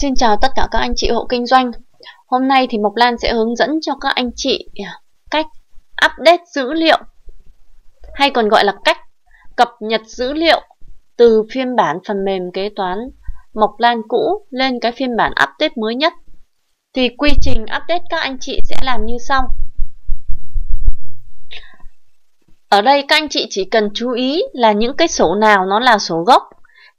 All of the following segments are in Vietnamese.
Xin chào tất cả các anh chị hộ kinh doanh. Hôm nay thì Mộc Lan sẽ hướng dẫn cho các anh chị à, cách update dữ liệu, hay còn gọi là cách cập nhật dữ liệu từ phiên bản phần mềm kế toán Mộc Lan cũ lên cái phiên bản update mới nhất. Thì quy trình update các anh chị sẽ làm như sau. Ở đây các anh chị chỉ cần chú ý là những cái sổ nào nó là sổ gốc,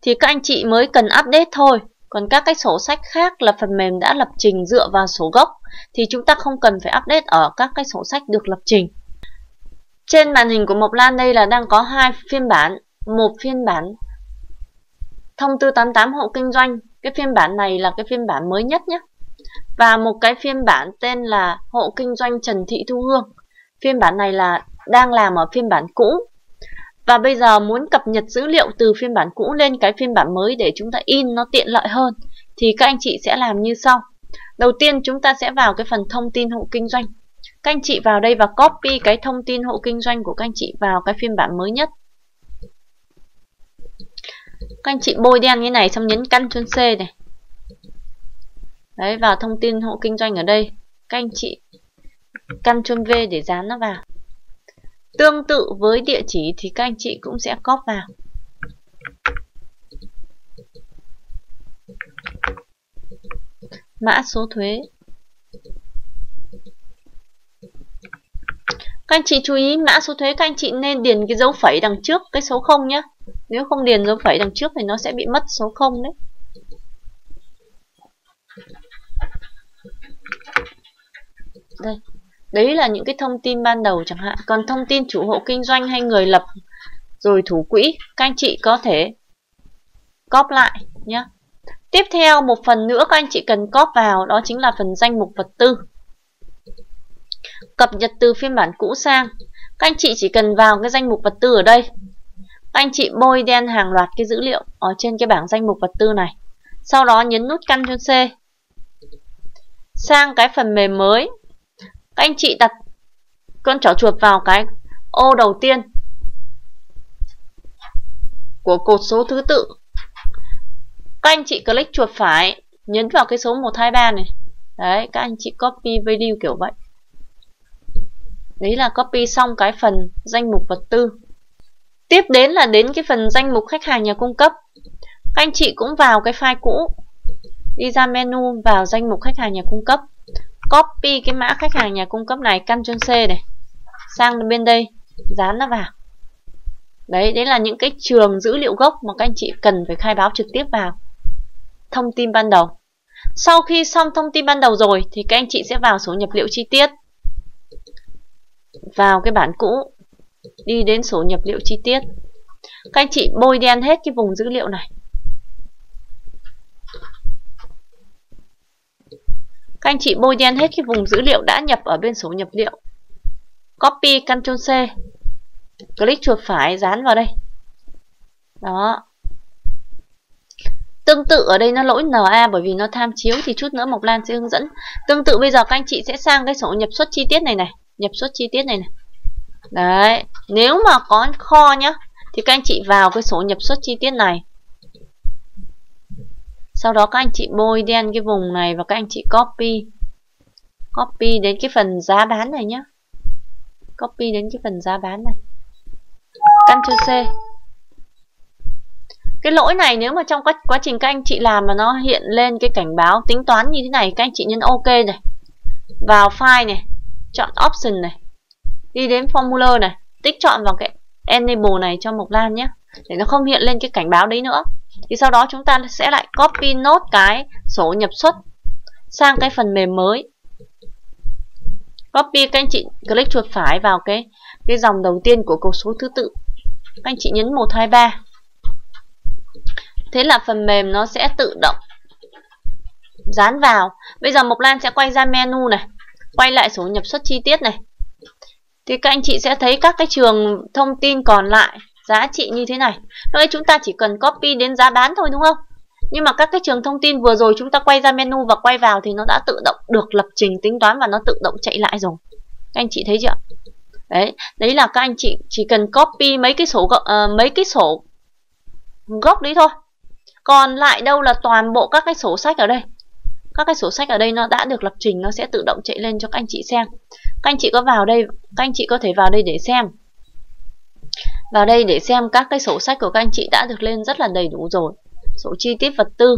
thì các anh chị mới cần update thôi. Còn các cái sổ sách khác là phần mềm đã lập trình dựa vào sổ gốc thì chúng ta không cần phải update ở các cái sổ sách được lập trình. Trên màn hình của Mộc Lan đây là đang có hai phiên bản, một phiên bản thông tư 88 hộ kinh doanh, cái phiên bản này là cái phiên bản mới nhất nhé. Và một cái phiên bản tên là hộ kinh doanh Trần Thị Thu Hương. Phiên bản này là đang làm ở phiên bản cũ và bây giờ muốn cập nhật dữ liệu từ phiên bản cũ lên cái phiên bản mới để chúng ta in nó tiện lợi hơn thì các anh chị sẽ làm như sau. Đầu tiên chúng ta sẽ vào cái phần thông tin hộ kinh doanh. Các anh chị vào đây và copy cái thông tin hộ kinh doanh của các anh chị vào cái phiên bản mới nhất. Các anh chị bôi đen như này xong nhấn Ctrl C này. Đấy, vào thông tin hộ kinh doanh ở đây. Các anh chị Ctrl V để dán nó vào. Tương tự với địa chỉ thì các anh chị cũng sẽ copy vào. Mã số thuế. Các anh chị chú ý mã số thuế các anh chị nên điền cái dấu phẩy đằng trước cái số 0 nhé. Nếu không điền dấu phẩy đằng trước thì nó sẽ bị mất số 0 đấy. Đây, Đấy là những cái thông tin ban đầu chẳng hạn. Còn thông tin chủ hộ kinh doanh hay người lập rồi thủ quỹ, các anh chị có thể copy lại nhé. Tiếp theo một phần nữa các anh chị cần copy vào đó chính là phần danh mục vật tư. Cập nhật từ phiên bản cũ sang. Các anh chị chỉ cần vào cái danh mục vật tư ở đây. Các anh chị bôi đen hàng loạt cái dữ liệu ở trên cái bảng danh mục vật tư này. Sau đó nhấn nút Ctrl C. Sang cái phần mềm mới các anh chị đặt con chó chuột vào cái ô đầu tiên của cột số thứ tự. Các anh chị click chuột phải, nhấn vào cái số 123 này. Đấy, các anh chị copy video kiểu vậy. Đấy là copy xong cái phần danh mục vật tư. Tiếp đến là đến cái phần danh mục khách hàng nhà cung cấp. Các anh chị cũng vào cái file cũ. Đi ra menu vào danh mục khách hàng nhà cung cấp copy cái mã khách hàng nhà cung cấp này, Ctrl C này, sang bên đây, dán nó vào. Đấy đấy là những cái trường dữ liệu gốc mà các anh chị cần phải khai báo trực tiếp vào. Thông tin ban đầu. Sau khi xong thông tin ban đầu rồi, thì các anh chị sẽ vào số nhập liệu chi tiết. Vào cái bản cũ, đi đến số nhập liệu chi tiết. Các anh chị bôi đen hết cái vùng dữ liệu này. Các anh chị bôi đen hết cái vùng dữ liệu đã nhập ở bên sổ nhập liệu. Copy, Ctrl C. Click chuột phải, dán vào đây. Đó. Tương tự ở đây nó lỗi NA bởi vì nó tham chiếu thì chút nữa Mộc Lan sẽ hướng dẫn. Tương tự bây giờ các anh chị sẽ sang cái sổ nhập xuất chi tiết này này. Nhập xuất chi tiết này này. Đấy. Nếu mà có kho nhá, thì các anh chị vào cái sổ nhập xuất chi tiết này sau đó các anh chị bôi đen cái vùng này và các anh chị copy. Copy đến cái phần giá bán này nhé copy đến cái phần giá bán này. Ctrl C. Cái lỗi này nếu mà trong quá, quá trình các anh chị làm mà nó hiện lên cái cảnh báo tính toán như thế này các anh chị nhấn OK này. Vào file này chọn option này. Đi đến formula này tích chọn vào cái enable này cho Mộc Lan nhé để nó không hiện lên cái cảnh báo đấy nữa thì sau đó chúng ta sẽ lại copy nốt cái số nhập xuất sang cái phần mềm mới. Copy các anh chị click chuột phải vào cái cái dòng đầu tiên của cột số thứ tự. Các anh chị nhấn 123 thế là phần mềm nó sẽ tự động dán vào. Bây giờ Mộc Lan sẽ quay ra menu này, quay lại số nhập xuất chi tiết này. Thì các anh chị sẽ thấy các cái trường thông tin còn lại giá trị như thế này. Lúc ấy chúng ta chỉ cần copy đến giá bán thôi đúng không? Nhưng mà các cái trường thông tin vừa rồi chúng ta quay ra menu và quay vào thì nó đã tự động được lập trình tính toán và nó tự động chạy lại rồi. Các anh chị thấy chưa? Đấy, đấy là các anh chị chỉ cần copy mấy cái sổ uh, mấy cái sổ gốc đấy thôi. còn lại đâu là toàn bộ các cái sổ sách ở đây các cái sổ sách ở đây nó đã được lập trình nó sẽ tự động chạy lên cho các anh chị xem các anh chị có vào đây các anh chị có thể vào đây để xem vào đây để xem các cái sổ sách của các anh chị đã được lên rất là đầy đủ rồi sổ chi tiết vật tư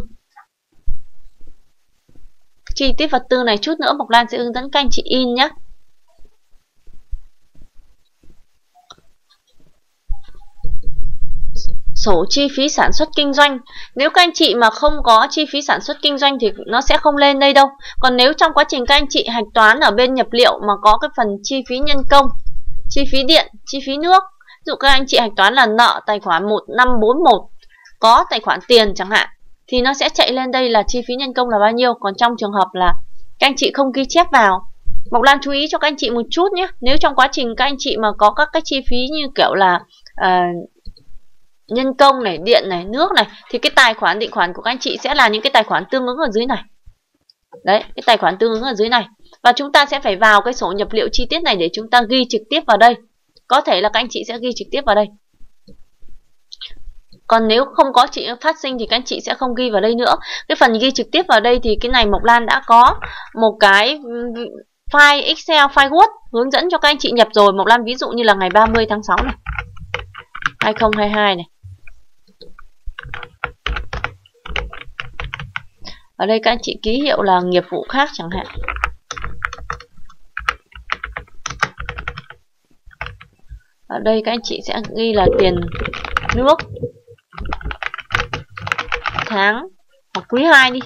chi tiết vật tư này chút nữa Mộc Lan sẽ hướng dẫn các anh chị in nhé sổ chi phí sản xuất kinh doanh. Nếu các anh chị mà không có chi phí sản xuất kinh doanh thì nó sẽ không lên đây đâu. Còn nếu trong quá trình các anh chị hạch toán ở bên nhập liệu mà có cái phần chi phí nhân công, chi phí điện, chi phí nước, dụ các anh chị hạch toán là nợ tài khoản 1541 có tài khoản tiền chẳng hạn thì nó sẽ chạy lên đây là chi phí nhân công là bao nhiêu. Còn trong trường hợp là các anh chị không ghi chép vào Mộc Lan chú ý cho các anh chị một chút nhé. Nếu trong quá trình các anh chị mà có các cái chi phí như kiểu là uh, nhân công này, điện này, nước này thì cái tài khoản định khoản của các anh chị sẽ là những cái tài khoản tương ứng ở dưới này. Đấy, cái tài khoản tương ứng ở dưới này. Và chúng ta sẽ phải vào cái sổ nhập liệu chi tiết này để chúng ta ghi trực tiếp vào đây. Có thể là các anh chị sẽ ghi trực tiếp vào đây. Còn nếu không có chị phát sinh thì các anh chị sẽ không ghi vào đây nữa. Cái phần ghi trực tiếp vào đây thì cái này Mộc Lan đã có một cái file Excel, file Word hướng dẫn cho các anh chị nhập rồi. Mộc Lan ví dụ như là ngày 30 tháng 6 này. 2022 này. Ở đây các anh chị ký hiệu là nghiệp vụ khác chẳng hạn. Ở đây các anh chị sẽ ghi là tiền nước, tháng hoặc quý 2 đi.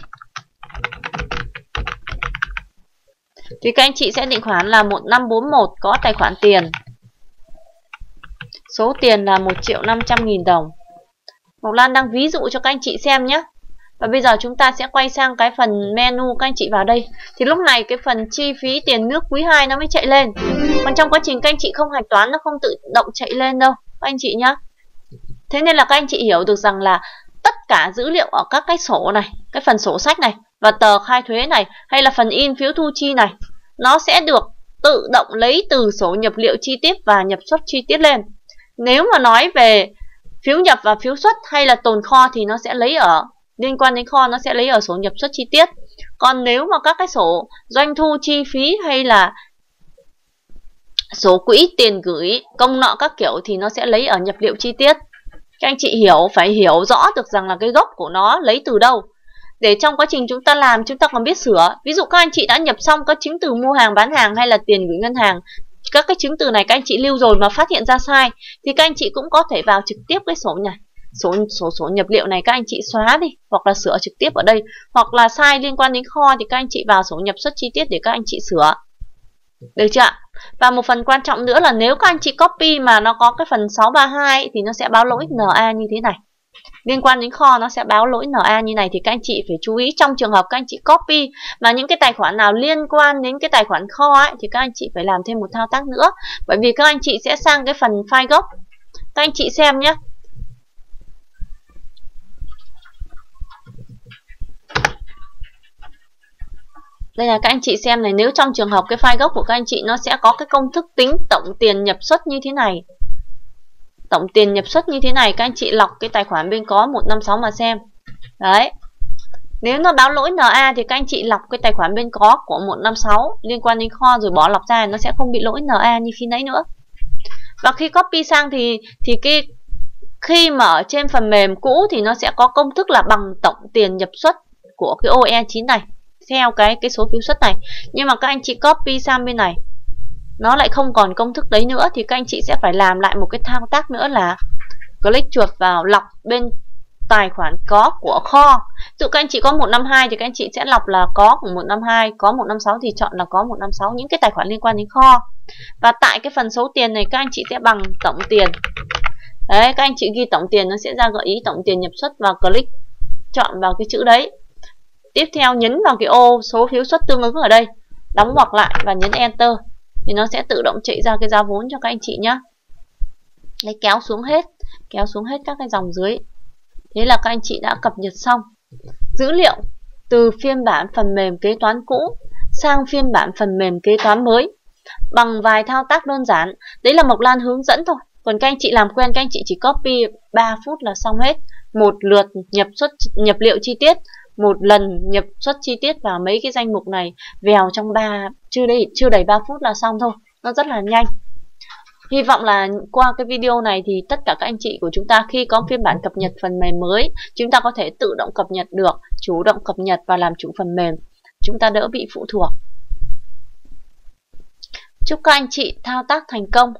Thì các anh chị sẽ định khoản là 1541 có tài khoản tiền. Số tiền là 1 triệu 500 nghìn đồng. Ngọc Lan đang ví dụ cho các anh chị xem nhé. Và bây giờ chúng ta sẽ quay sang cái phần menu các anh chị vào đây. Thì lúc này cái phần chi phí tiền nước quý 2 nó mới chạy lên. Còn trong quá trình các anh chị không hạch toán nó không tự động chạy lên đâu. Các anh chị nhé. Thế nên là các anh chị hiểu được rằng là tất cả dữ liệu ở các cái sổ này, cái phần sổ sách này và tờ khai thuế này hay là phần in phiếu thu chi này nó sẽ được tự động lấy từ sổ nhập liệu chi tiết và nhập xuất chi tiết lên. Nếu mà nói về phiếu nhập và phiếu xuất hay là tồn kho thì nó sẽ lấy ở liên quan đến kho nó sẽ lấy ở sổ nhập xuất chi tiết. Còn nếu mà các cái sổ doanh thu chi phí hay là số quỹ tiền gửi, công nợ các kiểu thì nó sẽ lấy ở nhập liệu chi tiết. Các anh chị hiểu, phải hiểu rõ được rằng là cái gốc của nó lấy từ đâu. Để trong quá trình chúng ta làm, chúng ta còn biết sửa. Ví dụ các anh chị đã nhập xong các chứng từ mua hàng, bán hàng hay là tiền gửi ngân hàng, các cái chứng từ này các anh chị lưu rồi mà phát hiện ra sai, thì các anh chị cũng có thể vào trực tiếp cái sổ này số số số nhập liệu này các anh chị xóa đi, hoặc là sửa trực tiếp ở đây, hoặc là sai liên quan đến kho thì các anh chị vào số nhập xuất chi tiết để các anh chị sửa. Được chưa ạ? Và một phần quan trọng nữa là nếu các anh chị copy mà nó có cái phần 632 thì nó sẽ báo lỗi NA như thế này. Liên quan đến kho nó sẽ báo lỗi NA như này thì các anh chị phải chú ý trong trường hợp các anh chị copy mà những cái tài khoản nào liên quan đến cái tài khoản kho ấy, thì các anh chị phải làm thêm một thao tác nữa. Bởi vì các anh chị sẽ sang cái phần file gốc. Các anh chị xem nhé. Đây là các anh chị xem này, nếu trong trường hợp cái file gốc của các anh chị nó sẽ có cái công thức tính tổng tiền nhập xuất như thế này. Tổng tiền nhập xuất như thế này, các anh chị lọc cái tài khoản bên có 156 mà xem. Đấy. Nếu nó báo lỗi NA thì các anh chị lọc cái tài khoản bên có của 156 liên quan đến kho rồi bỏ lọc ra nó sẽ không bị lỗi NA như khi nãy nữa. Và khi copy sang thì thì cái khi mà ở trên phần mềm cũ thì nó sẽ có công thức là bằng tổng tiền nhập xuất của cái OE9 này theo cái cái số phiếu xuất này. Nhưng mà các anh chị copy sang bên này, nó lại không còn công thức đấy nữa, thì các anh chị sẽ phải làm lại một cái thao tác nữa là click chuột vào lọc bên tài khoản có của kho. Dụ các anh chị có 152 thì các anh chị sẽ lọc là có của 152 có 156 thì chọn là có 156 những cái tài khoản liên quan đến kho. Và tại cái phần số tiền này, các anh chị sẽ bằng tổng tiền. Đấy, các anh chị ghi tổng tiền, nó sẽ ra gợi ý tổng tiền nhập xuất và click chọn vào cái chữ đấy. Tiếp theo nhấn vào cái ô số phiếu xuất tương ứng ở đây, đóng ngoặc lại và nhấn Enter thì nó sẽ tự động chạy ra cái giá vốn cho các anh chị nhé. Lấy kéo xuống hết, kéo xuống hết các cái dòng dưới. Thế là các anh chị đã cập nhật xong dữ liệu từ phiên bản phần mềm kế toán cũ sang phiên bản phần mềm kế toán mới bằng vài thao tác đơn giản. Đấy là Mộc Lan hướng dẫn thôi. Còn các anh chị làm quen các anh chị chỉ copy 3 phút là xong hết. Một lượt nhập xuất nhập liệu chi tiết, một lần nhập xuất chi tiết vào mấy cái danh mục này vèo trong ba chưa đầy chưa đầy 3 phút là xong thôi. Nó rất là nhanh. Hy vọng là qua cái video này thì tất cả các anh chị của chúng ta khi có phiên bản cập nhật phần mềm mới, chúng ta có thể tự động cập nhật được, chủ động cập nhật và làm chủ phần mềm. Chúng ta đỡ bị phụ thuộc. Chúc các anh chị thao tác thành công